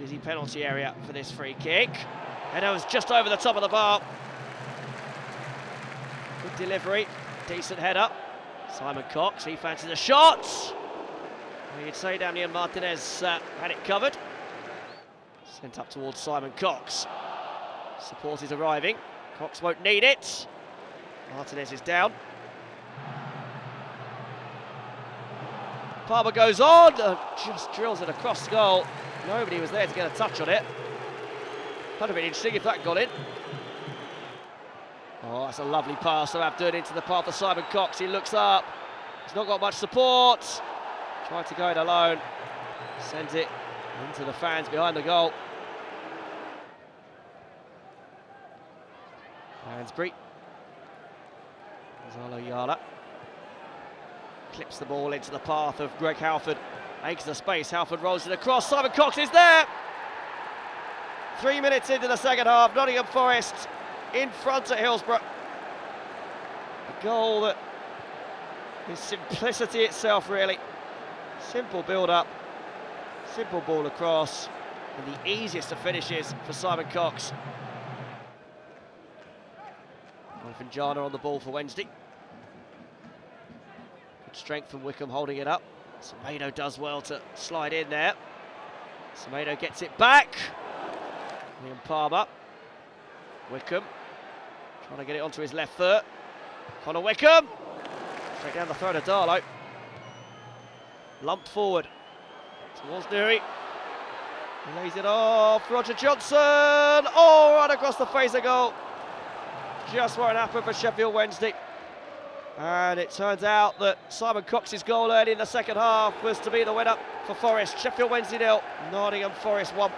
Busy penalty area for this free kick. Was just over the top of the bar. Good delivery, decent header. Simon Cox, he fancies a shot. Well, you'd say Damian Martinez uh, had it covered. Sent up towards Simon Cox. Support is arriving. Cox won't need it. Martinez is down. Palmer goes on, uh, just drills it across the goal. Nobody was there to get a touch on it. That'd have been interesting if that got in. Oh, that's a lovely pass from Abdoun into the path of Simon Cox. He looks up. He's not got much support. Tried to go it alone. Sends it into the fans behind the goal. Lansbury. Gonzalo Jara. Clips the ball into the path of Greg Halford. Makes the space. Halford rolls it across. Simon Cox is there. Three minutes into the second half. Nottingham Forest in front at Hillsborough. A goal that is simplicity itself, really. Simple build up, simple ball across, and the easiest of finishes for Simon Cox. Jana on the ball for Wednesday. Good strength from Wickham holding it up. Semedo does well to slide in there. Semedo gets it back. Liam Palmer. Wickham trying to get it onto his left foot. Connor Wickham. Straight down the throat of Darlow. Lumped forward towards Nuhiu. He lays it off. Roger Johnson. Oh, right across the face of goal. Just what happened for Sheffield Wednesday. And it turns out that Simon Cox's goal early in the second half was to be the winner for Forest. Sheffield Wednesday nil, Nottingham Forest 1.